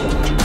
you.